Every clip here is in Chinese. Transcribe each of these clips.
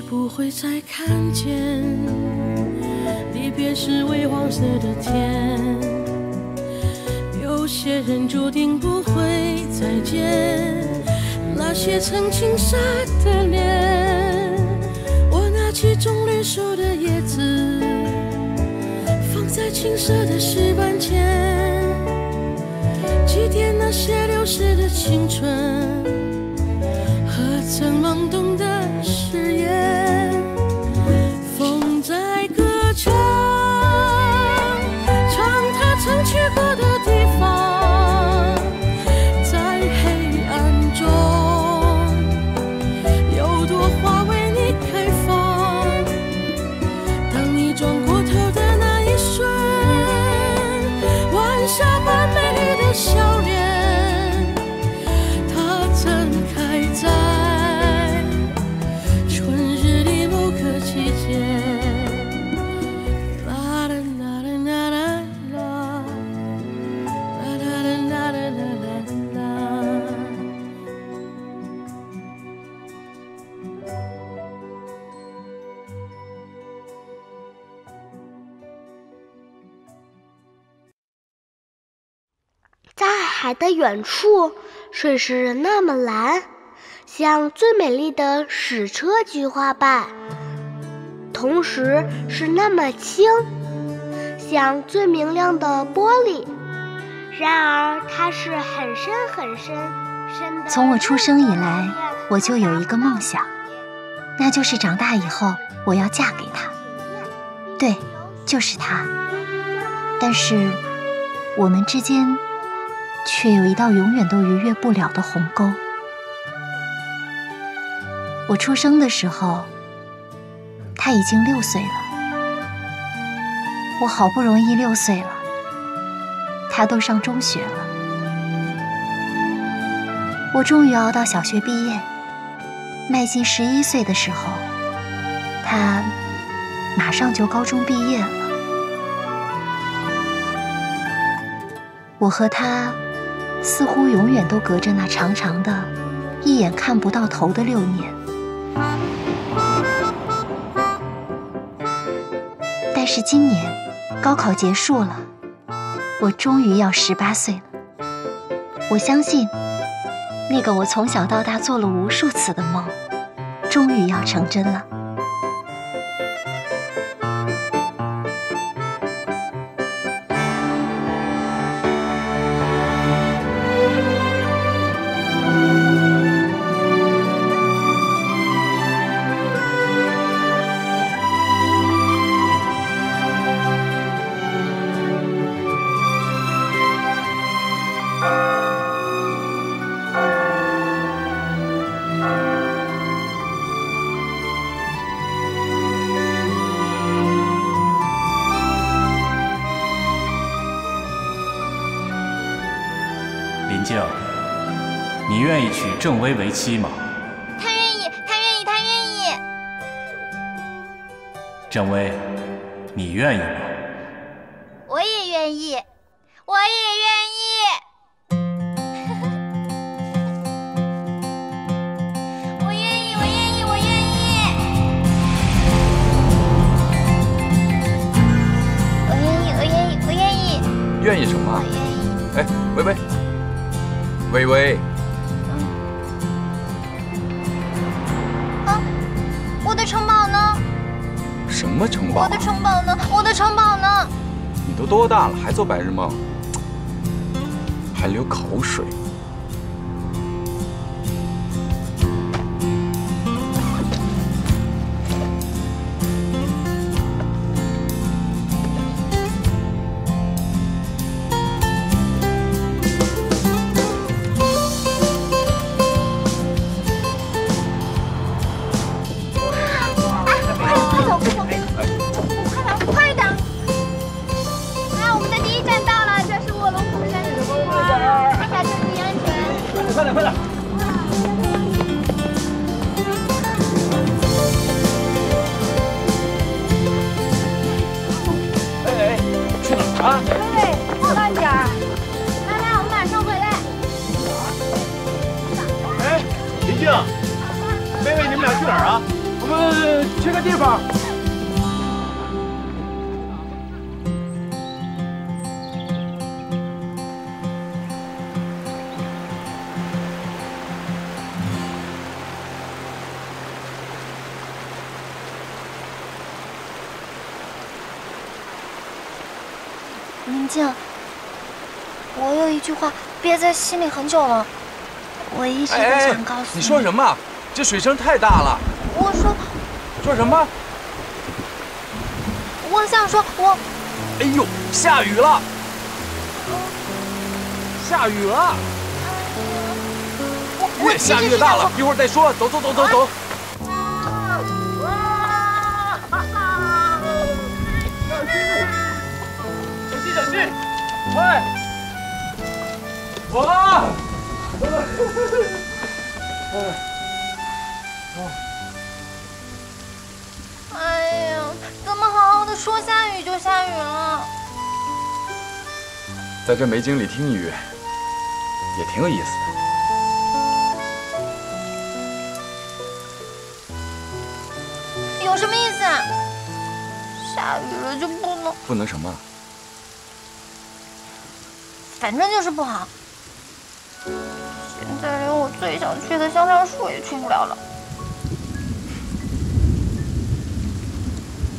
不会再看见。离别时微黄色的天，有些人注定不会再见。那些曾经傻的脸，我拿起棕榈树的叶子，放在青涩的石板前，祭奠那些流逝的青春和曾懵懂的誓言。海的远处，水是那么蓝，像最美丽的矢车菊花瓣；同时是那么清，像最明亮的玻璃。然而，它是很深很深深。从我出生以来，我就有一个梦想，那就是长大以后我要嫁给他。对，就是他。但是我们之间却有一道永远都逾越不了的鸿沟。我出生的时候，他已经六岁了。我好不容易六岁了，他都上中学了。我终于熬到小学毕业，迈进十一岁的时候，他马上就高中毕业了。我和他似乎永远都隔着那长长的、一眼看不到头的六年。但是今年高考结束了，我终于要十八岁了。我相信，那个我从小到大做了无数次的梦，终于要成真了。郑薇为妻吗？他愿意，他愿意，他愿意。郑薇，你愿意吗？我也愿意，我也愿意。我愿意，我愿意，我愿意。我愿意，我愿意，我愿意。愿意什么？哎，微微，微微，什么城堡我的？城堡呢？我的城堡呢？你都多大了还做白日梦？还流口水？宁静，我有一句话憋在心里很久了，我一直都想告诉你。你说什么？这水声太大了。我说。说什么？我想说，我。哎呦，下雨了！下雨了！越下越大了，一会儿再说。走走走走走。喂，我。哎呀，怎么好好的说下雨就下雨了？在这美景里听雨，也挺有意思的。有什么意思啊？下雨了就不能……不能什么？反正就是不好。现在连我最想去的香樟树也去不了了。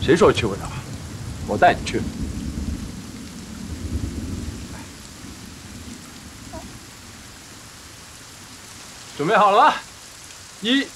谁说去不了？我带你去。准备好了吗？一。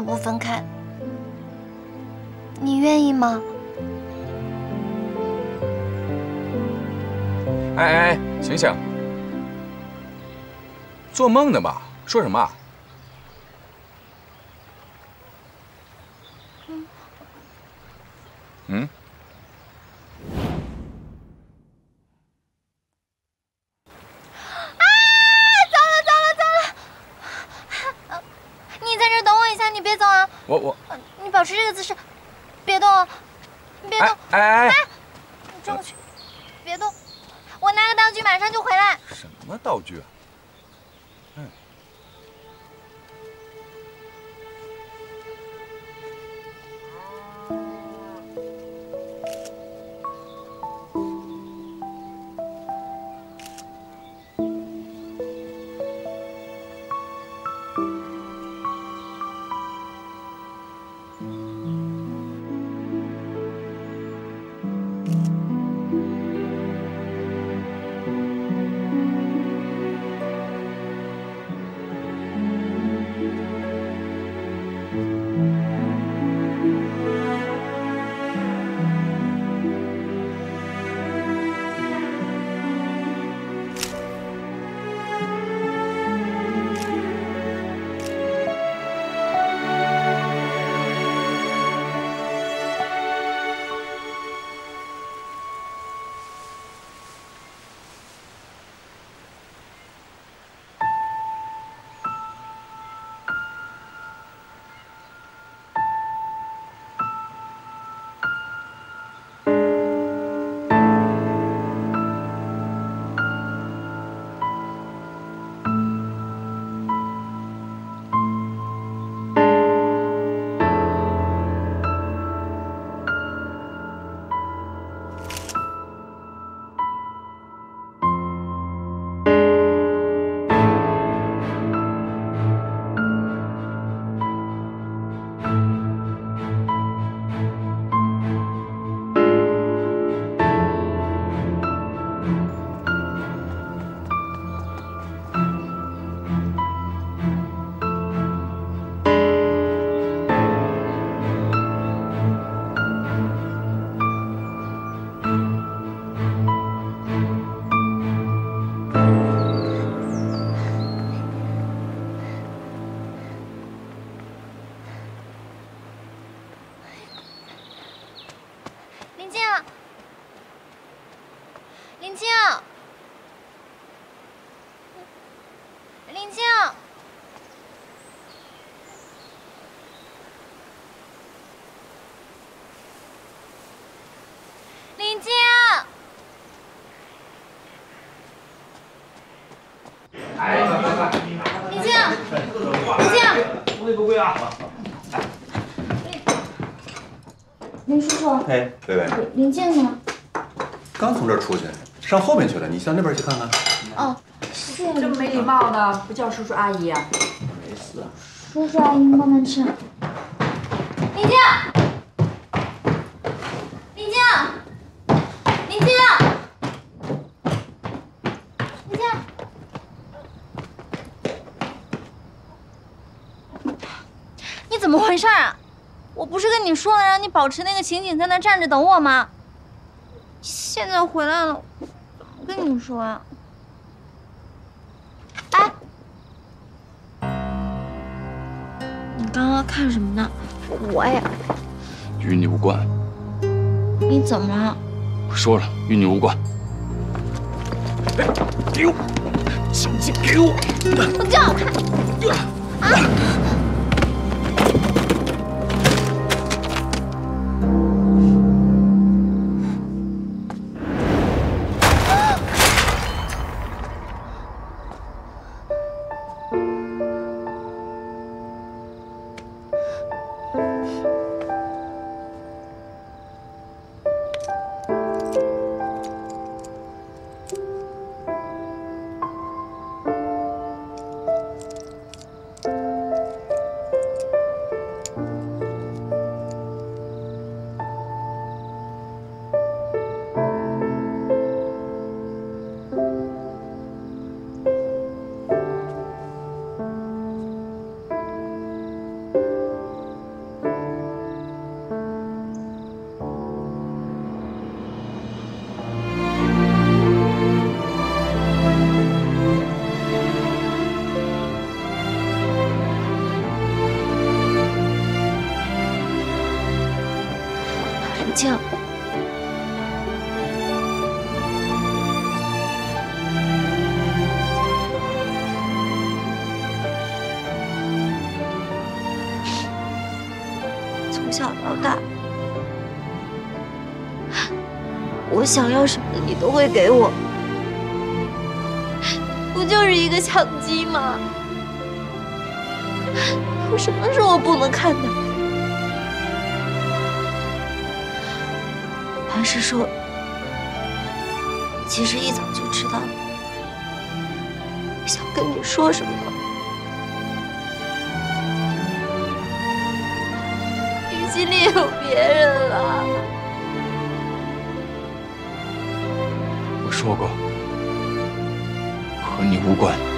都不分开，你愿意吗？哎哎，醒醒！做梦呢吧？说什么？嗯。我林叔叔，哎，薇薇，林静呢？刚从这儿出去，上后面去了。你上那边去看看。哦，谢谢这么没礼貌的，不叫叔叔阿姨啊？没事。叔叔阿姨慢慢吃。林静，林静，林静，林静，你怎么回事啊？我不是跟你说了，让你保持那个情景，在那站着等我吗？现在回来了，怎么跟你说啊？哎，你刚刚看什么呢？我呀，与你无关。你怎么了？我说了，与你无关。哎，给我，小鸡，给我！我就要看。啊！想要什么你都会给我，不就是一个相机吗？有什么是我不能看的？还是说，其实一早就知道想跟你说什么？你心里有别人了？说过，和你无关。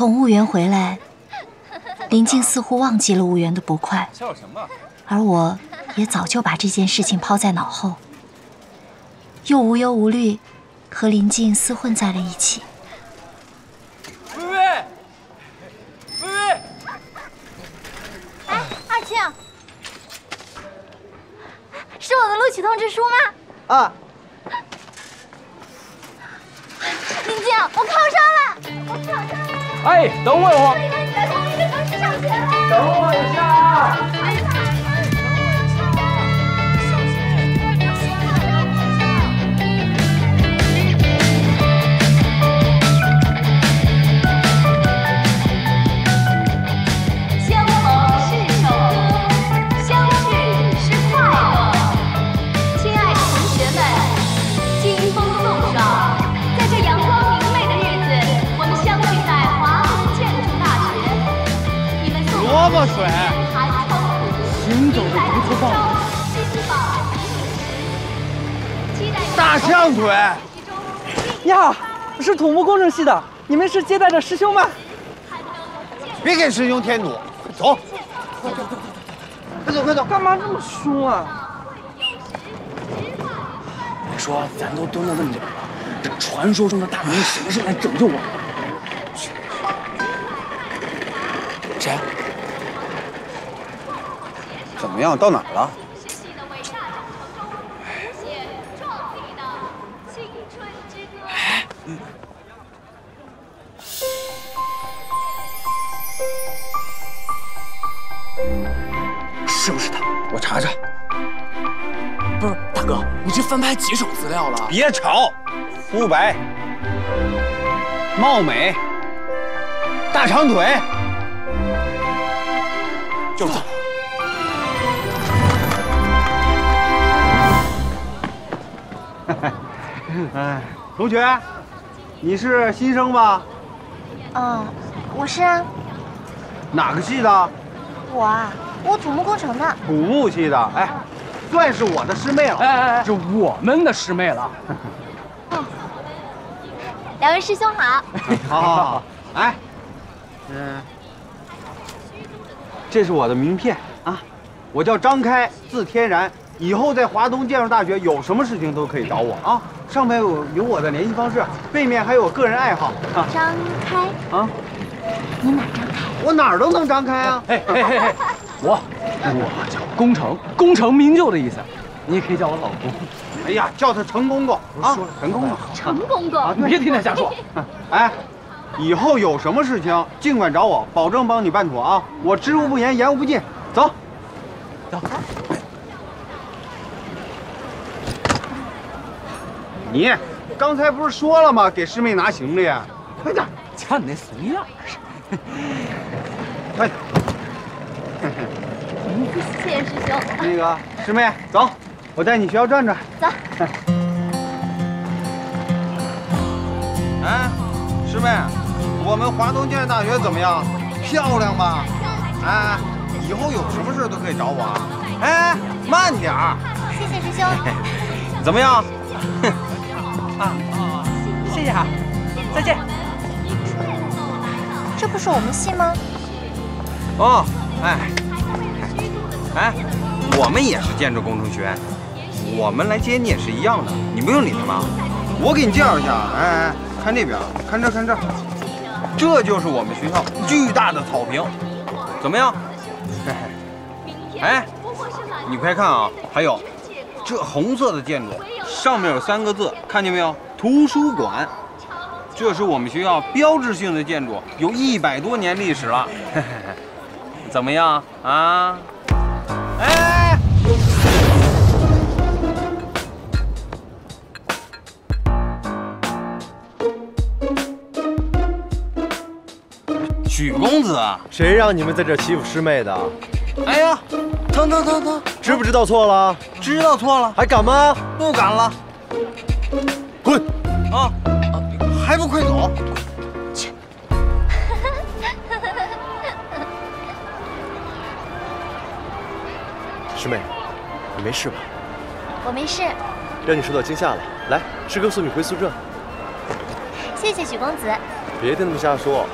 从婺源回来，林静似乎忘记了婺源的不快，笑什么？而我也早就把这件事情抛在脑后，又无忧无虑和林静厮混在了一起。薇薇，薇薇，哎，二庆，是我的录取通知书吗？啊，哎，等我一会儿。我一个城市上学了。等我一下。腿，行走的足球棒。大象腿。呀，是土木工程系的，你们是接待的师兄吗？别给师兄添堵，走。快走快走快走！干嘛这么凶啊？你说，咱都蹲了那么久了，这传说中的大明什么时候来拯救我怎么样？到哪儿了？是不是他？我查查。不是，大哥，你这翻拍几手资料了？别吵！肤白、貌美、大长腿，就是他。哎，同学，你是新生吧？嗯，我是啊，哪个系的？我啊，我土木工程的。土木系的。哎，算是我的师妹了。哎哎哎，是我们的师妹了。两位师兄好。好好好。哎，嗯，这是我的名片啊，我叫张开，字天然。以后在华东建筑大学有什么事情都可以找我啊。上面有有我的联系方式，背面还有我个人爱好。啊、张开啊，你哪张开？我哪儿都能张开啊！哎哎哎哎，我我叫工程，功成名就的意思，你也可以叫我老公。哎呀，叫他陈公公啊，陈公公，陈公公，你别听他瞎说。哎，以后有什么事情尽管找我，保证帮你办妥啊！我知无不言，言无不尽。走，走。你刚才不是说了吗？给师妹拿行李，快点！瞧你那怂样儿，快点！谢谢师兄。那个师妹，走，我带你学校转转。走。哎，师妹，我们华东建设大学怎么样？漂亮吧？哎，以后有什么事都可以找我啊。哎，慢点儿。谢谢师兄。怎么样？啊啊！谢谢哈，再见。这不是我们系吗？哦，哎，哎，我们也是建筑工程学院，我们来接你也是一样的，你不用理他们。我给你介绍一下，哎哎，看这边，看这，看这，这就是我们学校巨大的草坪，怎么样？哎，你快看啊，还有这红色的建筑。上面有三个字，看见没有？图书馆，这是我们学校标志性的建筑，有一百多年历史了。怎么样啊？哎！许公子，谁让你们在这欺负师妹的？哎呀！疼疼疼疼！知不知道错了？知道错了，还敢吗？不敢了。滚！啊！还不快走！去！师妹，你没事吧？我没事。让你受到惊吓了。来，师哥送你回宿舍。谢谢许公子。别听他们瞎说，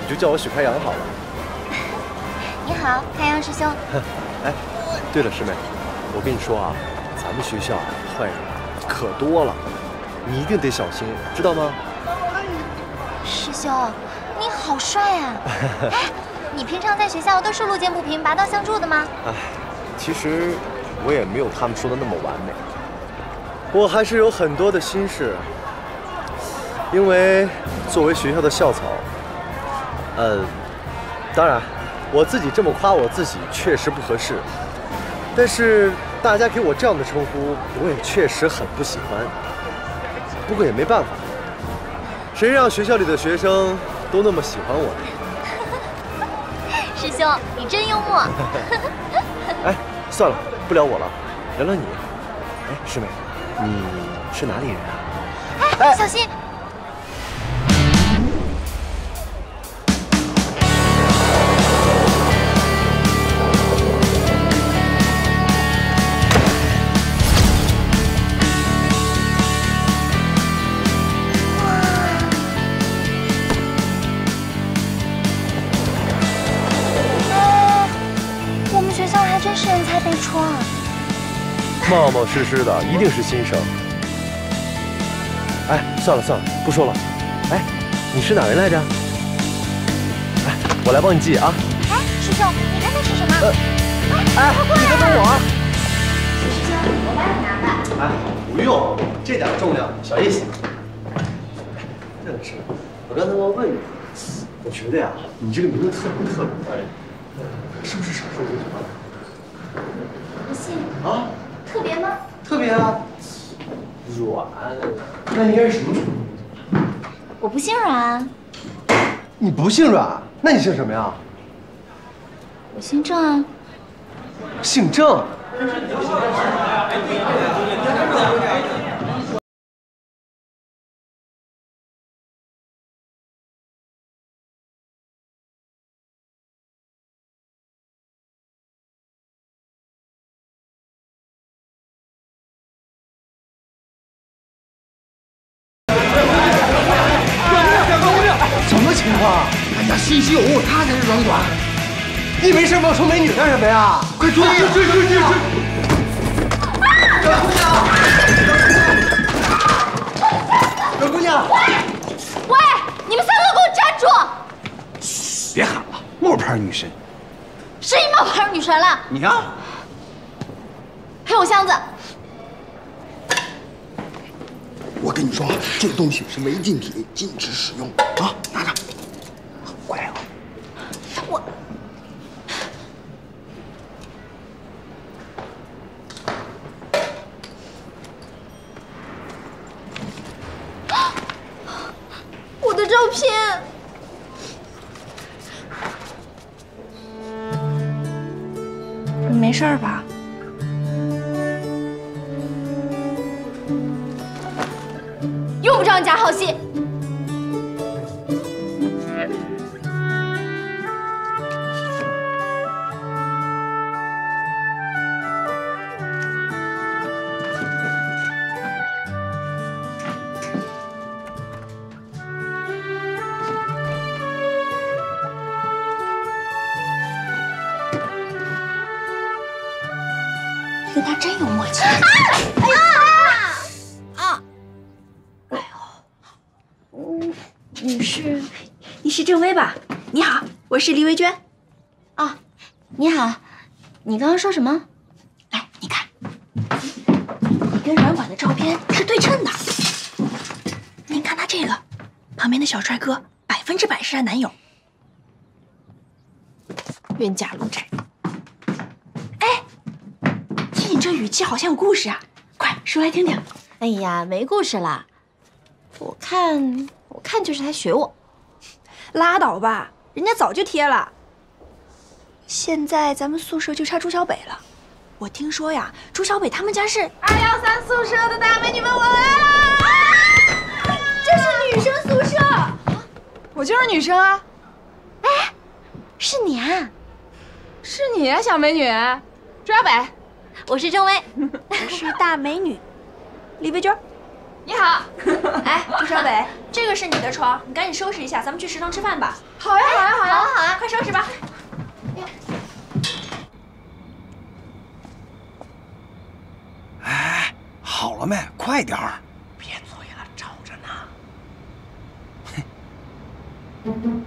你就叫我许开阳好了。你好，开阳师兄。哎，对了，师妹，我跟你说啊，咱们学校坏人可多了，你一定得小心，知道吗？师兄，你好帅啊！哎，你平常在学校都是路见不平、拔刀相助的吗？哎，其实我也没有他们说的那么完美，我还是有很多的心事。因为作为学校的校草，呃，当然。我自己这么夸我自己确实不合适，但是大家给我这样的称呼，我也确实很不喜欢。不过也没办法，谁让学校里的学生都那么喜欢我呢？师兄，你真幽默。哎，算了，不聊我了，聊聊你。哎，师妹，你是哪里人啊？哎，小心！冒冒失失的，一定是新生。哎，算了算了，不说了。哎，你是哪人来着？哎，我来帮你记啊。哎，师兄，你刚才是什么？哎，你等等我啊！师兄，我帮你拿吧。哎，不用，这点重量，小意思。真的是，我刚才忘问你，我觉得呀，你这个名字特别特别，是不是少数民族啊？不信啊？特别吗？特别啊。软，那应该是什么？我不姓阮，你不姓阮，那你姓什么呀？我姓郑啊。姓郑。干什么呀？快追！追追追追！小姑娘，小姑娘，喂喂，你们三个给我站住！别喊了，冒牌女神。谁冒牌女神了？你呀、赔我箱子！我跟你说，这个东西是违禁品，禁止使用啊！拿着，乖啊。我片，你没事吧？用不着你假好心。是李维娟。啊，你好，你刚刚说什么？来，你看，你跟软管的照片是对称的。您看他这个，旁边的小帅哥百分之百是她男友。冤家路窄。哎，听你这语气，好像有故事啊！快说来听听。哎呀，没故事啦。我看，我看就是他学我。拉倒吧，人家早就贴了。现在咱们宿舍就差朱小北了。我听说呀，朱小北他们家是二幺三宿舍的大美女们，我来啦！这是女生宿舍，我就是女生啊，哎，是你啊？是你啊，小美女，朱小北，我是郑薇，我是大美女，李薇娟。你好，哎，朱小北，这个是你的床，你赶紧收拾一下，咱们去食堂吃饭吧。好呀，好呀，好呀，好呀，快收拾吧。哎，好了没？快点儿，别作业了，找着呢。墙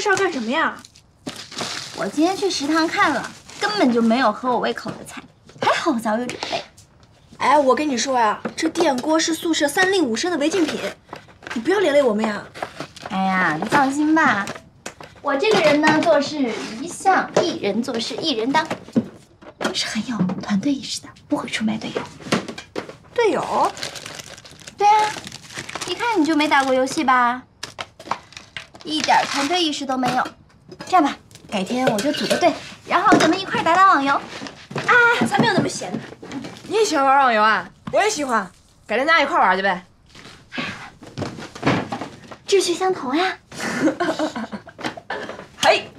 这是要干什么呀？我今天去食堂看了，根本就没有合我胃口的菜，还好我早有准备。哎，我跟你说呀，这电锅是宿舍三令五申的违禁品，你不要连累我们呀。哎呀，你放心吧，我这个人呢，做事一向一人做事一人当，是很有团队意识的，不会出卖队友。队友？对啊，一看你就没打过游戏吧？一点团队意识都没有。这样吧，改天我就组个队，然后咱们一块打打网游。啊，才没有那么闲呢。你也喜欢玩网游啊？我也喜欢，改天咱俩一块玩去呗。志趣相投呀。嘿，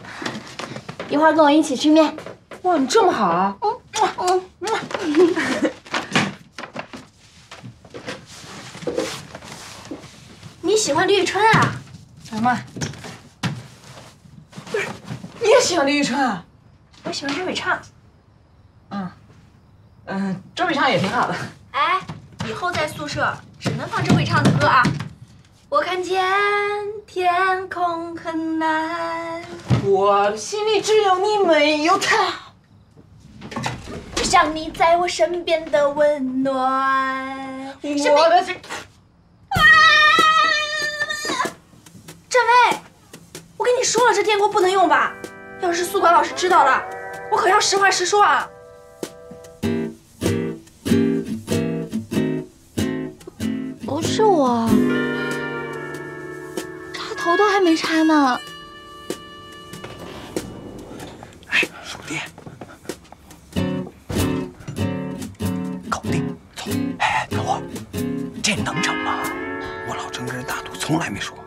一会儿跟我一起吃面。哇，你这么好啊！嗯嗯。你喜欢李宇春啊？什么？不是，你也喜欢李宇春啊？我喜欢周笔畅。嗯，嗯，周笔畅也挺好的。哎，以后在宿舍只能放周笔畅的歌啊。我看见天空很蓝，我的心里只有你，没有他。就像你在我身边的温暖。我的这。站威，我跟你说了，这电锅不能用吧？要是宿管老师知道了，我可要实话实说啊！不是我，插头都还没插呢。哎，兄弟，搞定，走！哎，等会儿，这能成吗？我老郑跟人大赌，从来没输过。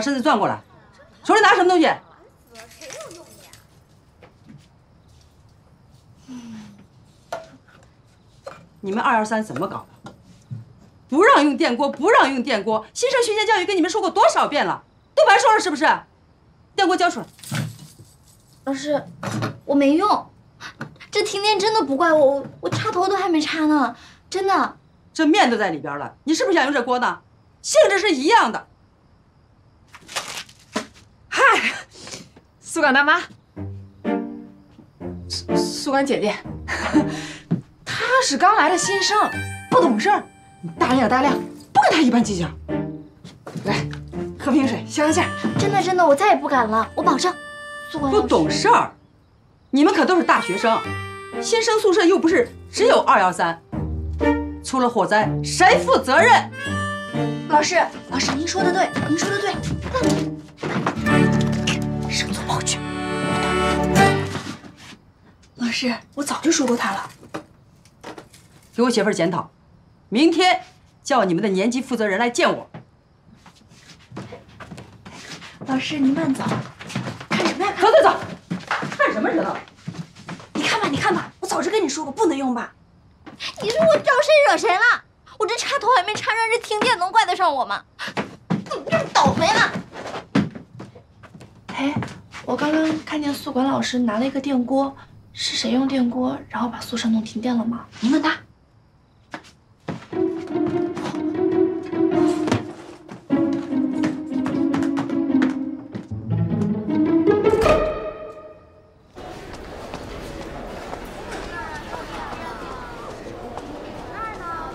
把身子转过来，手里拿什么东西？你们二幺三怎么搞的？不让用电锅，不让用电锅！新生学前教育跟你们说过多少遍了，都白说了是不是？电锅交出来！老师，我没用，这停电真的不怪我，我插头都还没插呢，真的。这面都在里边了，你是不是想用这锅呢？性质是一样的。宿管大妈，宿宿管姐姐，他是刚来的新生，不懂事儿，你大量大量，不跟他一般计较。来，喝瓶水消消气。真的真的，我再也不敢了，我保证。宿管不懂事儿，你们可都是大学生，新生宿舍又不是只有二幺三，出了火灾谁负责任？老师，老师，您说的对，您说的对。生走跑去。老师，我早就说过他了。给我写份检讨，明天叫你们的年级负责人来见我。老师，您慢走。看什么呀？走走走，看什么热闹？你看吧，你看吧，我早就跟你说过，不能用吧。你说我招谁惹谁了？我这插头还没插上，这停电能怪得上我吗？怎么这么倒霉呢？哎，我刚刚看见宿管老师拿了一个电锅，是谁用电锅然后把宿舍弄停电了吗？你问他。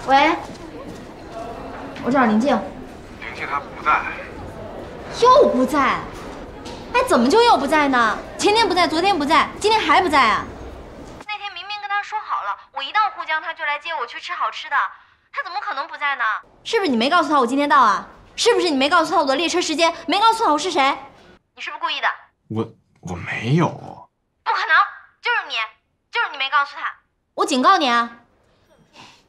喂，我找林静。林静她不在。又不在？哎，怎么就又不在呢？前天不在，昨天不在，今天还不在啊？那天明明跟他说好了，我一到沪江他就来接我去吃好吃的，他怎么可能不在呢？是不是你没告诉他我今天到啊？是不是你没告诉他我的列车时间？没告诉他我是谁？你是不是故意的？我我没有。不可能，就是你，就是你没告诉他。我警告你啊！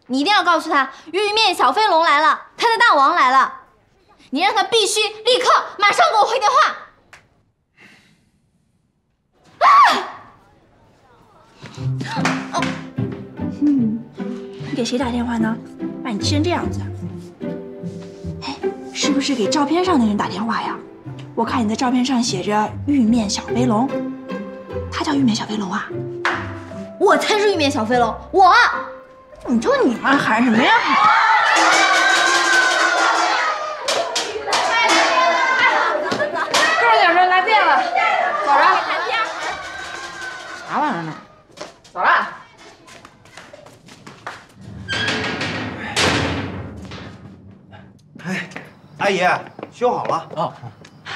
你一定要告诉他，玉面小飞龙来了，他的大王来了。你让他必须立刻马上给我回电话。你给谁打电话呢？把你气成这样子。哎，是不是给照片上的人打电话呀？我看你的照片上写着玉面小飞龙，他叫玉面小飞龙啊？我才是玉面小飞龙，我。你就你妈喊什么呀喊？哥儿几个来电了，走着。走了。哎，阿姨，修好了啊！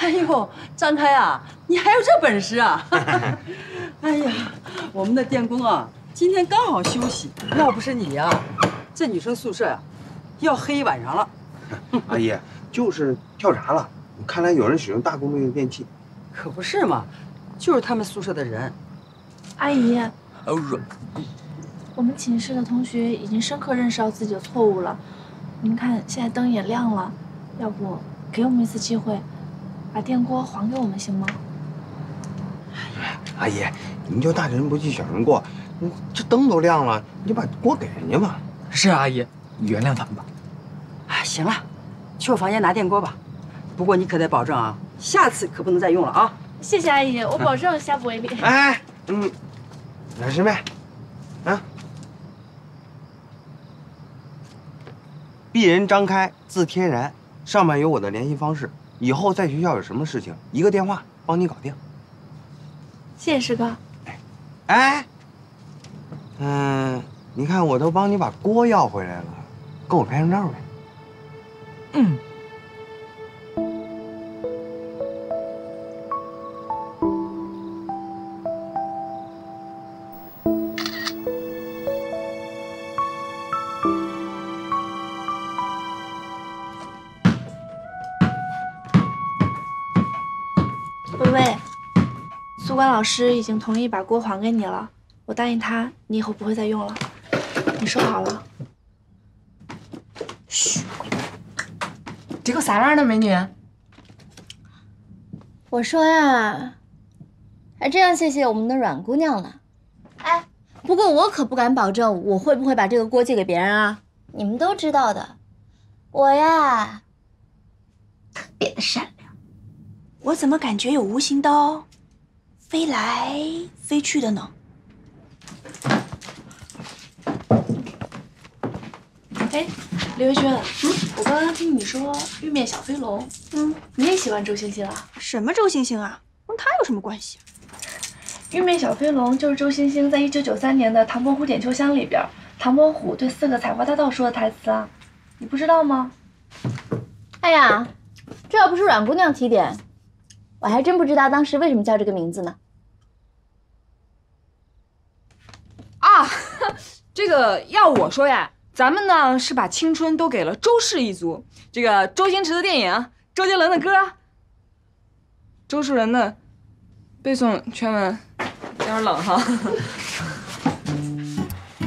哎呦，张开啊，你还有这本事啊！哎呀，我们的电工啊，今天刚好休息，要不是你呀，这女生宿舍呀，要黑一晚上了。阿姨，就是跳闸了，看来有人使用大功率的电器。可不是嘛，就是他们宿舍的人。阿姨，呃，我们寝室的同学已经深刻认识到自己的错误了。您看，现在灯也亮了，要不给我们一次机会，把电锅还给我们行吗？阿姨，您就大人不计小人过，这灯都亮了，你就把锅给人家吧。是阿姨，你原谅他们吧。啊，行了，去我房间拿电锅吧。不过你可得保证啊，下次可不能再用了啊。谢谢阿姨，我保证下不为例。哎，嗯，来师妹，啊。鄙人张开，字天然，上面有我的联系方式。以后在学校有什么事情，一个电话帮你搞定。谢谢师哥。哎，嗯，你看我都帮你把锅要回来了，跟我拍张照呗。嗯。老师已经同意把锅还给你了，我答应他，你以后不会再用了。你收好了。嘘，这个啥玩意儿呢，美女？我说呀，还真要谢谢我们的阮姑娘了。哎，不过我可不敢保证我会不会把这个锅借给别人啊。你们都知道的，我呀，特别的善良。我怎么感觉有无形刀飞来飞去的呢？哎，刘月轩，嗯，我刚刚听你说玉面小飞龙，嗯，你也喜欢周星星啊？什么周星星啊？跟他有什么关系？玉面小飞龙就是周星星在一九九三年的《唐伯虎点秋香》里边，唐伯虎对四个采花大盗说的台词啊，你不知道吗？哎呀，这要不是阮姑娘提点。我还真不知道当时为什么叫这个名字呢。啊，这个要我说呀，咱们呢是把青春都给了周氏一族。这个周星驰的电影，周杰伦的歌，周树人的背诵全文，有点冷哈。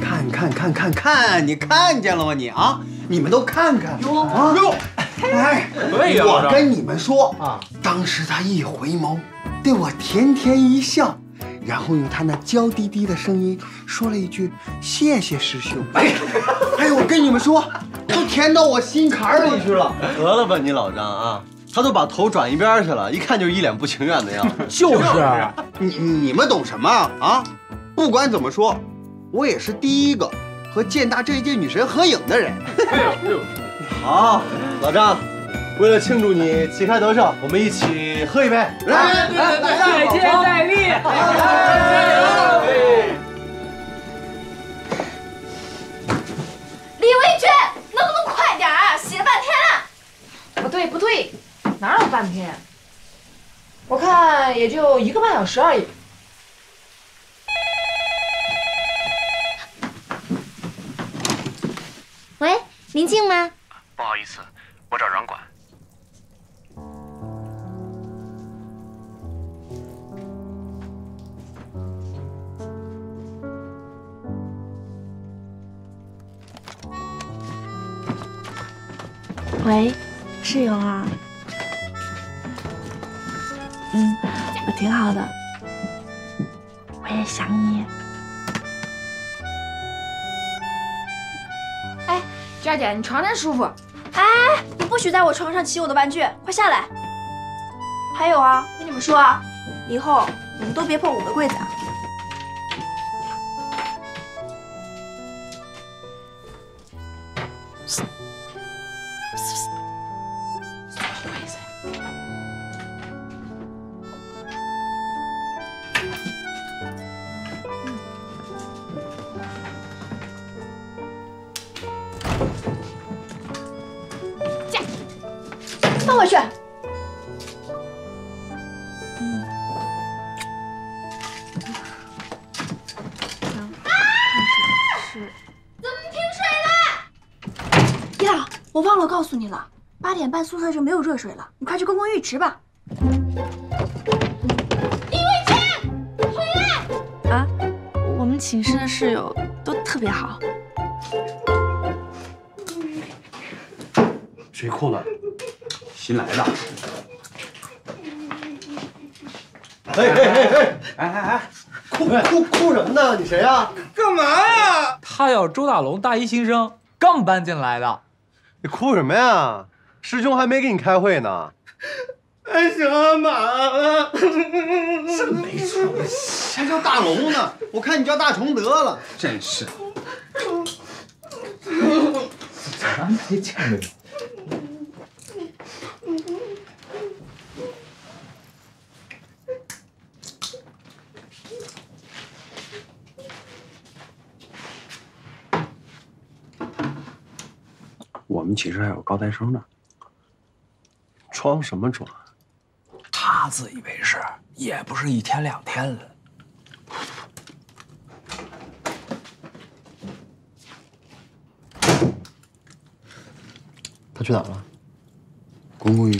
看看看看看，你看见了吗？你啊，你们都看看哟啊！哟，哎，我跟你们说啊，当时他一回眸，对我甜甜一笑，然后用他那娇滴滴的声音说了一句：“谢谢师兄。”哎，哎，我跟你们说，都甜到我心坎里去了。得了吧，你老张啊，他都把头转一边去了，一看就一脸不情愿的样子。就是啊，你你们懂什么啊？不管怎么说，我也是第一个和建大这一届女神合影的人。哎呦好，老张，为了庆祝你旗开得胜，我们一起喝一杯。来，来，再接再厉！李维娟，能不能快点啊？写了半天了。不对，不对，哪有半天？我看也就一个半小时而已。喂，宁静吗？不好意思，我找软管。喂，是莹啊。嗯，我挺好的，我也想你。哎，娟姐，你床真舒服。哎，你不许在我床上骑我的玩具，快下来！还有啊，跟你们说啊，以后你们都别碰我的柜子啊。回去。怎么停水了？呀，我忘了告诉你了，八点半宿舍就没有热水了，你快去公共浴池吧。李伟全，回来！啊，我们寝室的室友都特别好。谁哭了？新来的。哎哎哎哎哎哎哎！哭哭哭什么呢？你谁呀？干嘛呀？他叫周大龙，大一新生，刚搬进来的。你哭什么呀？师兄还没给你开会呢。哎，小马，真没出息，还叫大龙呢？我看你叫大虫得了。真是。咱没见过你。我们寝室还有高材生呢。装什么装？他自以为是，也不是一天两天了。他去哪儿了？公共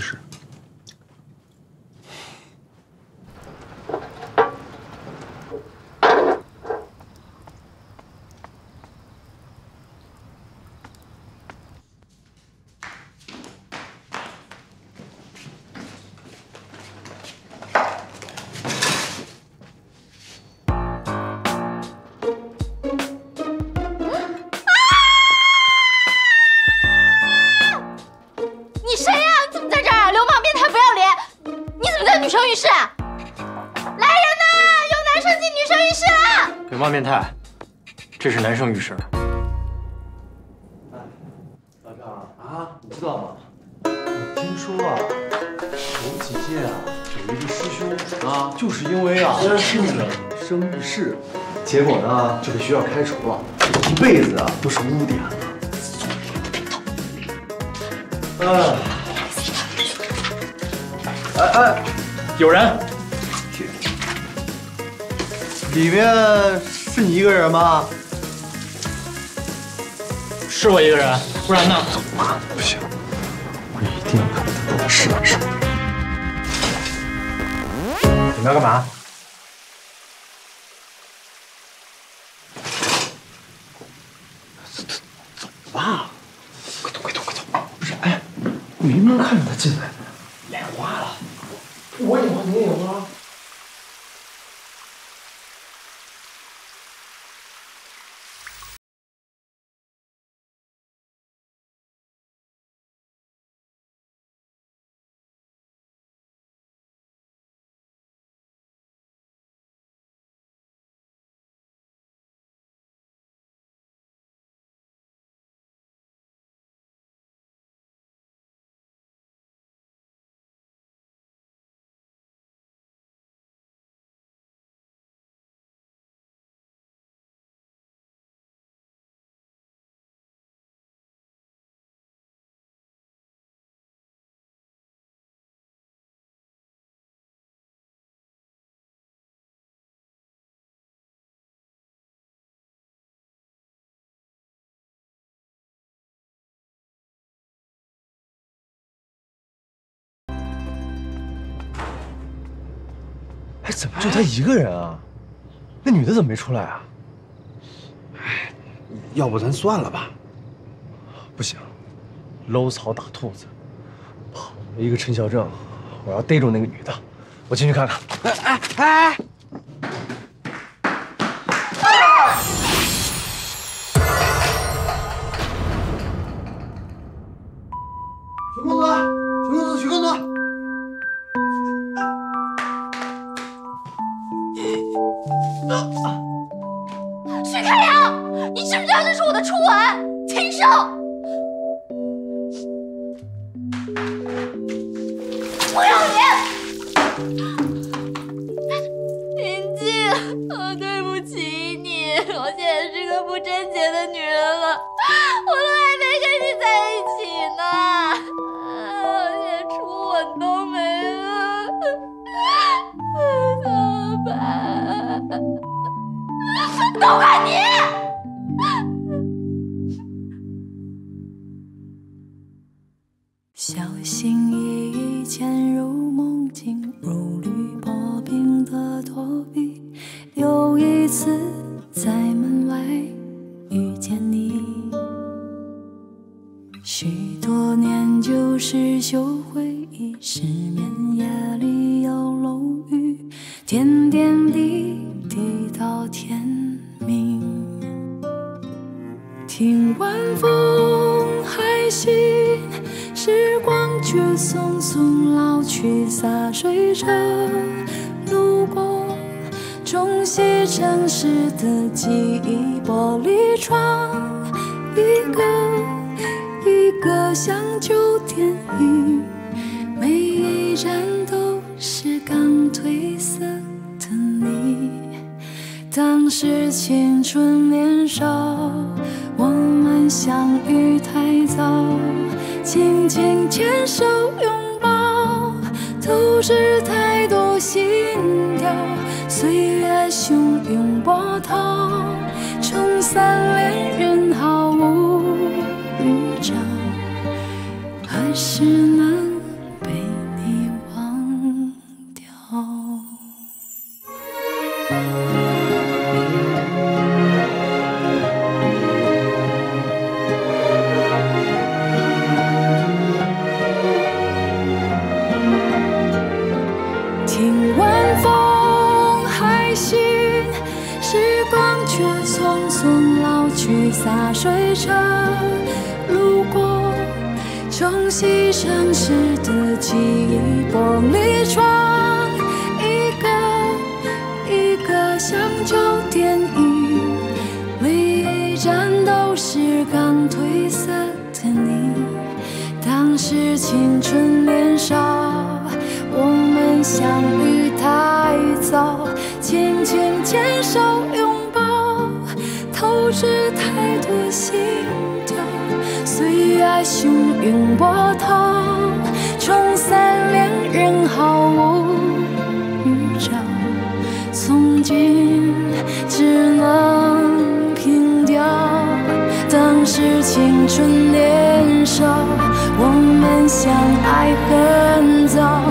有人，里面是你一个人吗？是我一个人，不然呢？不行，我一定要看他到底是不是女。你们要干嘛？走走吧，快走快走快走！不是，哎，明明看着他进来，眼花了。没有啊哎，怎么就他一个人啊？那女的怎么没出来啊？哎要不咱算了吧？不行，搂草打兔子，跑了一个陈小正，我要逮住那个女的，我进去看看。哎哎哎！多年旧事旧回忆，失眠夜里有楼雨，点点滴滴到天明。听晚风还行，时光却匆匆老去，洒水车路过，冲洗城市的记忆，玻璃窗一个像旧电影，每一站都是刚褪色的你。当时青春年少，我们相遇太早，紧紧牵手拥抱，都是太多心跳。岁月汹涌波涛，冲散恋人洒水车路过，冲洗城市的记忆，玻璃窗一个一个像旧电影，每一站都是刚褪色的你。当时青春年少，我们相遇太早，轻轻牵手，太多心跳。岁月汹涌波涛，冲散恋人毫无预兆。从今只能凭吊当时青春年少，我们相爱很早，